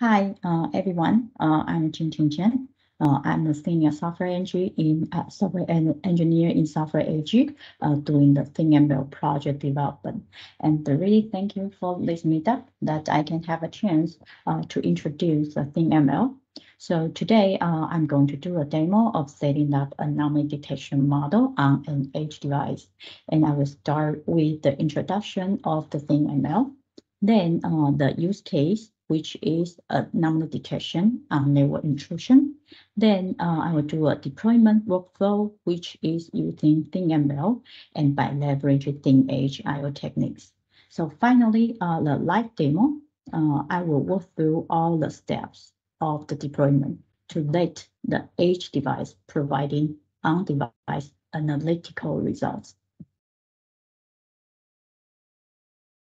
Hi, uh, everyone. Uh, I'm Jingting Chen. Uh, I'm a senior software engineer in uh, software engineer in Software AG, uh, doing the ThinkML project development. And really thank you for this meetup that I can have a chance uh, to introduce the ThinkML. So today uh, I'm going to do a demo of setting up a anomaly detection model on an edge device. And I will start with the introduction of the ThinkML, then uh, the use case which is a anomaly detection on network intrusion. Then uh, I will do a deployment workflow, which is using ThinkML and by leveraging thin-edge.io techniques. So finally, uh, the live demo, uh, I will walk through all the steps of the deployment to let the edge device providing on-device analytical results.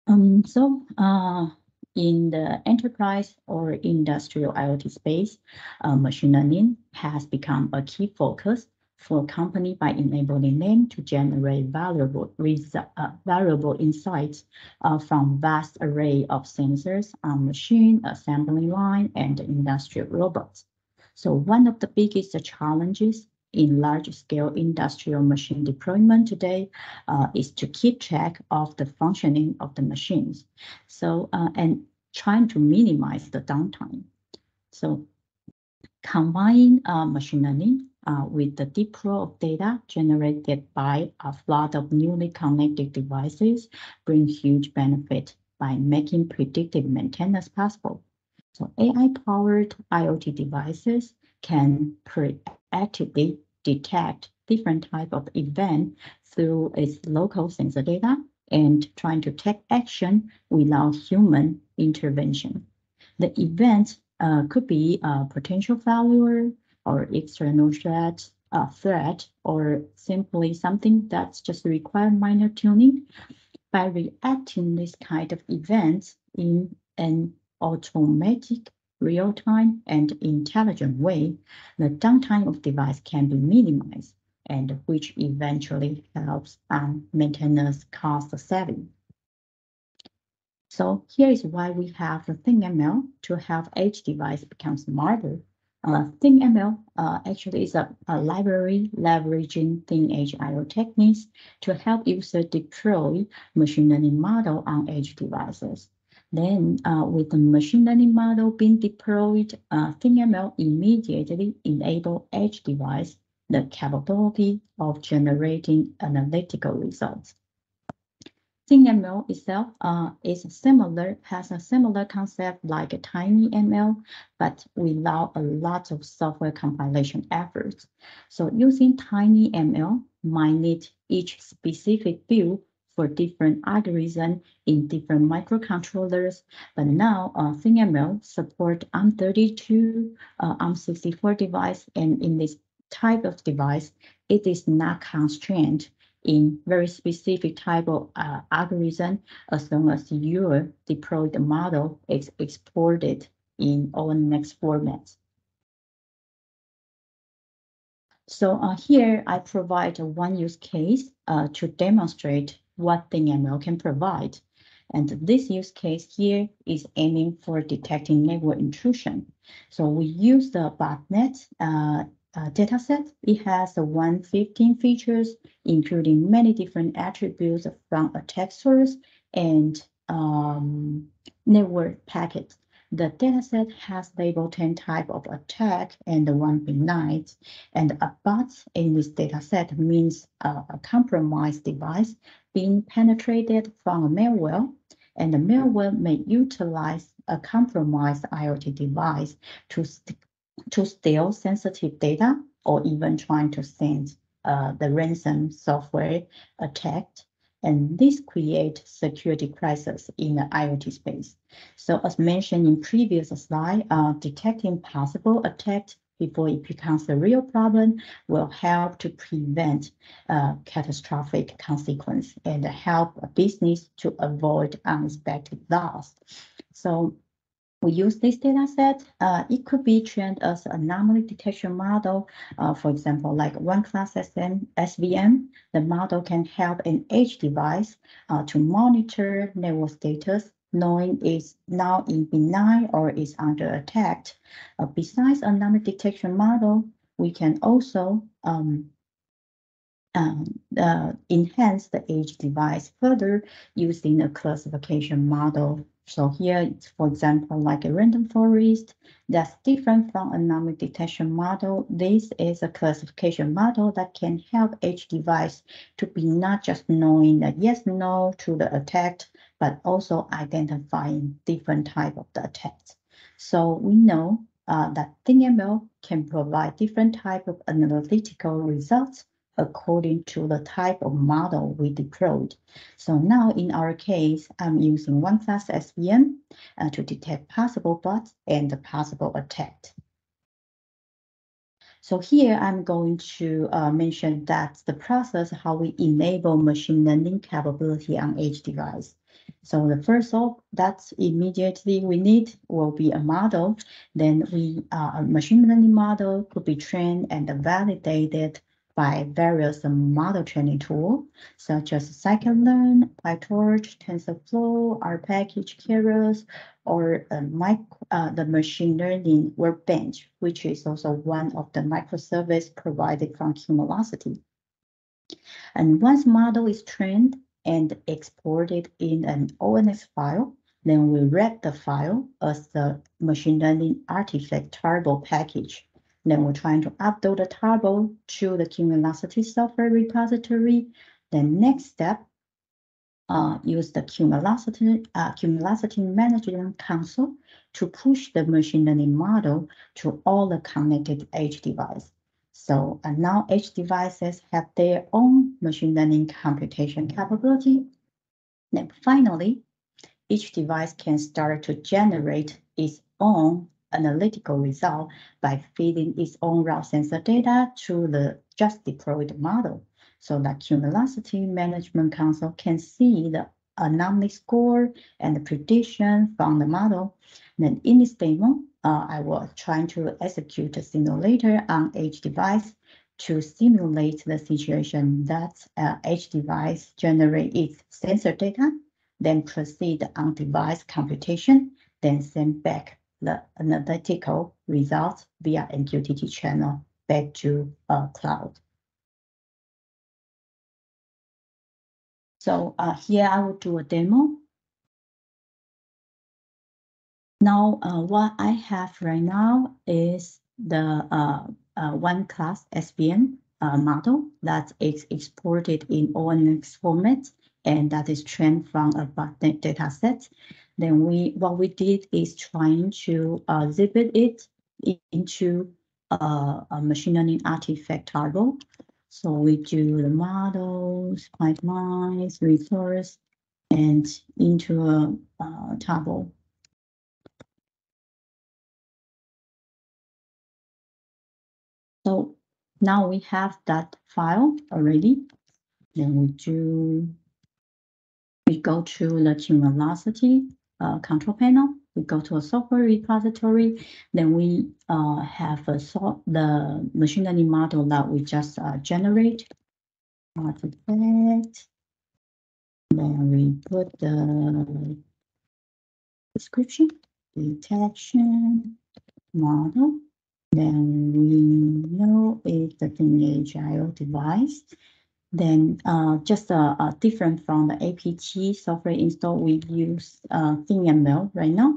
Um, so uh, in the enterprise or industrial IoT space, uh, machine learning has become a key focus for a company by enabling them to generate valuable, uh, valuable insights uh, from vast array of sensors on machine, assembly line, and industrial robots. So one of the biggest challenges in large-scale industrial machine deployment today uh, is to keep track of the functioning of the machines. So, uh, and trying to minimize the downtime. So combining uh, machine learning uh, with the deep flow of data generated by a flood of newly connected devices brings huge benefit by making predictive maintenance possible. So AI-powered IoT devices can proactively detect different type of event through its local sensor data and trying to take action without human intervention. The event uh, could be a potential failure or external threat, a threat, or simply something that's just require minor tuning. By reacting this kind of events in an automatic real-time and intelligent way, the downtime of device can be minimized and which eventually helps on maintenance cost saving. So here is why we have the ThinkML to help edge device become smarter. Uh, ThinkML uh, actually is a, a library leveraging thin-edge.io techniques to help user deploy machine learning model on edge devices. Then uh, with the machine learning model being deployed, uh, ThinkML immediately enable edge device the capability of generating analytical results. ThinkML itself uh, is similar, has a similar concept like a TinyML, but without a lot of software compilation efforts. So using TinyML might need each specific view for different algorithms in different microcontrollers. But now uh, support ARM32, uh, ARM64 device, and in this type of device, it is not constrained in very specific type of uh, algorithm as long as your deployed model is exported in ONNX formats. So uh, here I provide one use case uh, to demonstrate what ThinkML can provide. And this use case here is aiming for detecting network intrusion. So we use the botnet uh, uh, dataset. It has 115 features, including many different attributes from attack source and um, network packets. The dataset has labeled 10 type of attack and one benign. And a bot in this dataset means uh, a compromised device being penetrated from a malware. And the malware may utilize a compromised IoT device to to steal sensitive data or even trying to send uh, the ransom software attack. And this create security crisis in the IoT space. So as mentioned in previous slide, uh, detecting possible attack before it becomes a real problem will help to prevent uh, catastrophic consequence and help a business to avoid unexpected loss. So we use this data set. Uh, it could be trained as an anomaly detection model. Uh, for example, like one class SM, SVM, the model can help an edge device uh, to monitor network status, knowing is now in benign or is under attack. Uh, besides anomaly detection model, we can also um, um, uh, enhance the edge device further using a classification model. So here, it's, for example, like a random forest that's different from a anomaly detection model. This is a classification model that can help each device to be not just knowing the yes, no to the attack, but also identifying different type of the attacks. So we know uh, that ThinkML can provide different type of analytical results according to the type of model we deployed. So now in our case, I'm using one class SVM uh, to detect possible bots and the possible attack. So here I'm going to uh, mention that the process how we enable machine learning capability on edge device. So the first of that immediately we need will be a model. Then we uh, a machine learning model could be trained and validated by various model training tools such as scikit-learn, PyTorch, TensorFlow, R-Package, Keras, or uh, uh, the machine learning workbench, which is also one of the microservice provided from Cumulocity. And once model is trained and exported in an ONNX file, then we wrap the file as the machine learning artifact tarball package then we're trying to upload the tarball to the Cumulocity software repository. Then next step, uh, use the Cumulocity, uh, Cumulocity management console to push the machine learning model to all the connected edge devices. So uh, now edge devices have their own machine learning computation capability. Then finally, each device can start to generate its own analytical result by feeding its own raw sensor data to the just deployed model. So that Cumulocity Management Console can see the anomaly score and the prediction from the model. Then in this demo, uh, I was trying to execute a simulator on edge device to simulate the situation that uh, edge device generate its sensor data, then proceed on device computation, then send back the analytical results via MQTT channel back to uh, cloud. So uh, here I will do a demo. Now, uh, what I have right now is the uh, uh, one class SVM uh, model that is exported in ONNX format and that is trained from a data set. Then we what we did is trying to uh, zip it into a machine learning artifact tarball. So we do the models, pipelines, resource, and into a uh, tarball. So now we have that file already. Then we do, we go to the Cumulocity uh, control panel. We go to a software repository. Then we uh, have a so the machine learning model that we just uh, generate. Artifact. Then we put the description, detection, model. Then we know it's the thin-edge device. Then uh, just uh, uh, different from the APT software install, we use uh, right now.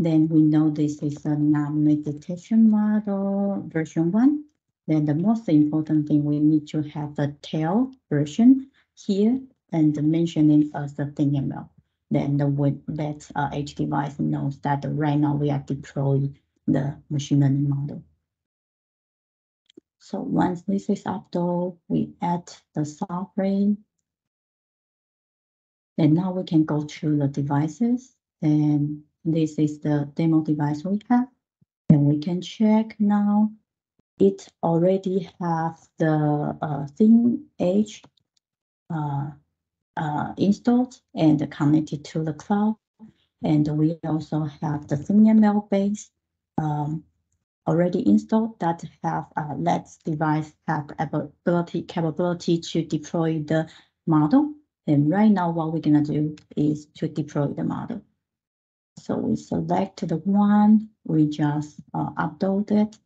Then we know this is a non-meditation model version one. Then the most important thing, we need to have the tail version here and mentioning as the ThinkML. Then the that uh, edge device knows that right now we are deploying the machine learning model. So once this is uploaded, we add the software. And now we can go to the devices. And this is the demo device we have. And we can check now. It already have the uh, thing edge uh, uh, installed and connected to the cloud. And we also have the ThinkML base um, already installed that have uh, let device have ability capability to deploy the model. And right now, what we're gonna do is to deploy the model. So we select the one, we just uh, upload it,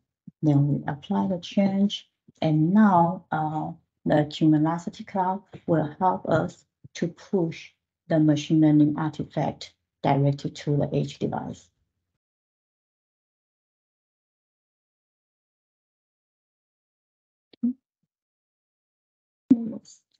then we apply the change. And now uh, the Cumulocity Cloud will help us to push the machine learning artifact directly to the edge device.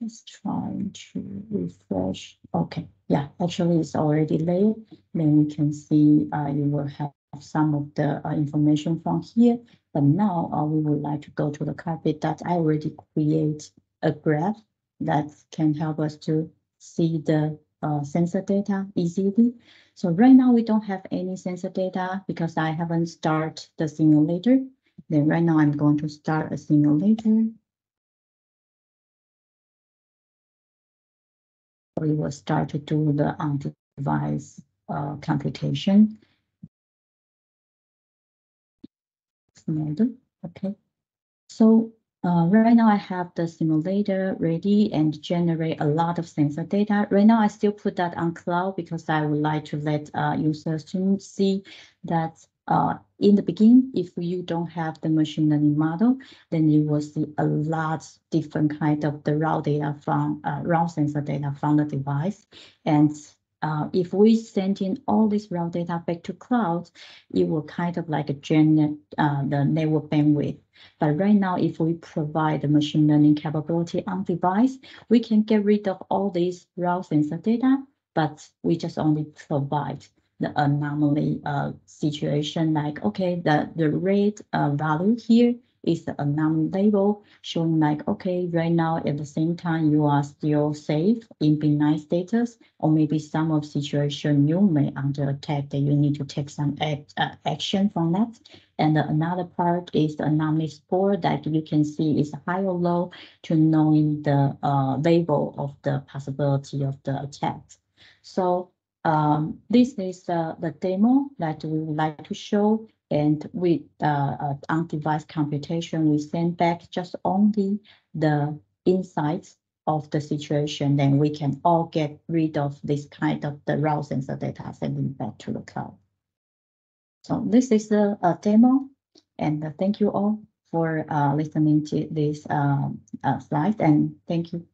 Just trying to refresh. Okay, yeah, actually it's already late. Then you can see uh, you will have some of the uh, information from here. But now uh, we would like to go to the cockpit that I already create a graph that can help us to see the uh, sensor data easily. So right now we don't have any sensor data because I haven't started the simulator. Then right now I'm going to start a simulator. We will start to do the on-device uh, computation. Okay. So uh, right now I have the simulator ready and generate a lot of sensor data. Right now I still put that on cloud because I would like to let uh, users to see that uh, in the beginning, if you don't have the machine learning model, then you will see a lot different kind of the raw data from uh, raw sensor data from the device. And uh, if we send in all this raw data back to cloud, it will kind of like generate uh, the network bandwidth. But right now, if we provide the machine learning capability on device, we can get rid of all these raw sensor data, but we just only provide the anomaly uh, situation like, okay, the, the rate uh, value here is a anomaly label showing like, okay, right now at the same time you are still safe in benign status, or maybe some of situation you may under attack that you need to take some act, uh, action from that. And another part is the anomaly score that you can see is high or low to knowing the uh, label of the possibility of the attack. So um, this is uh, the demo that we would like to show. And with uh, uh, on-device computation, we send back just only the insights of the situation, then we can all get rid of this kind of the raw sensor data sending back to the cloud. So this is the uh, demo, and uh, thank you all for uh, listening to this um, uh, slide, and thank you.